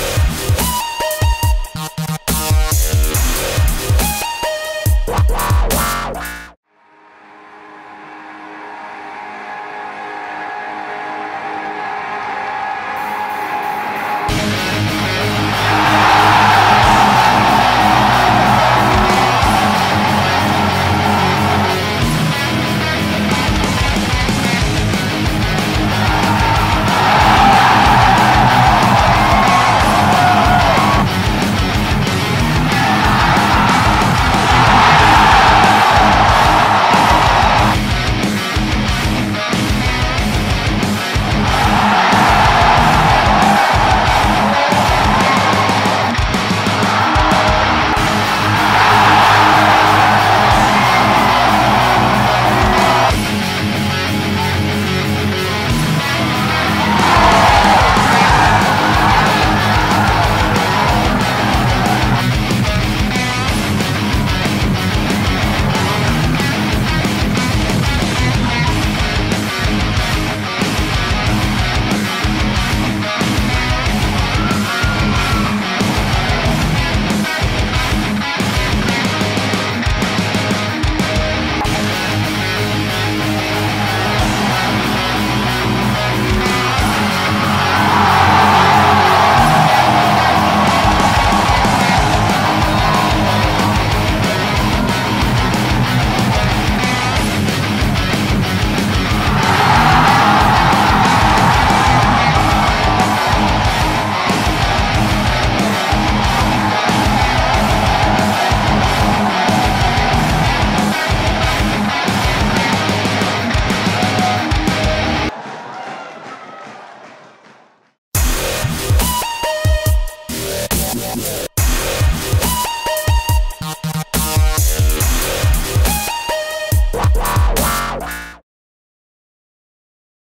Música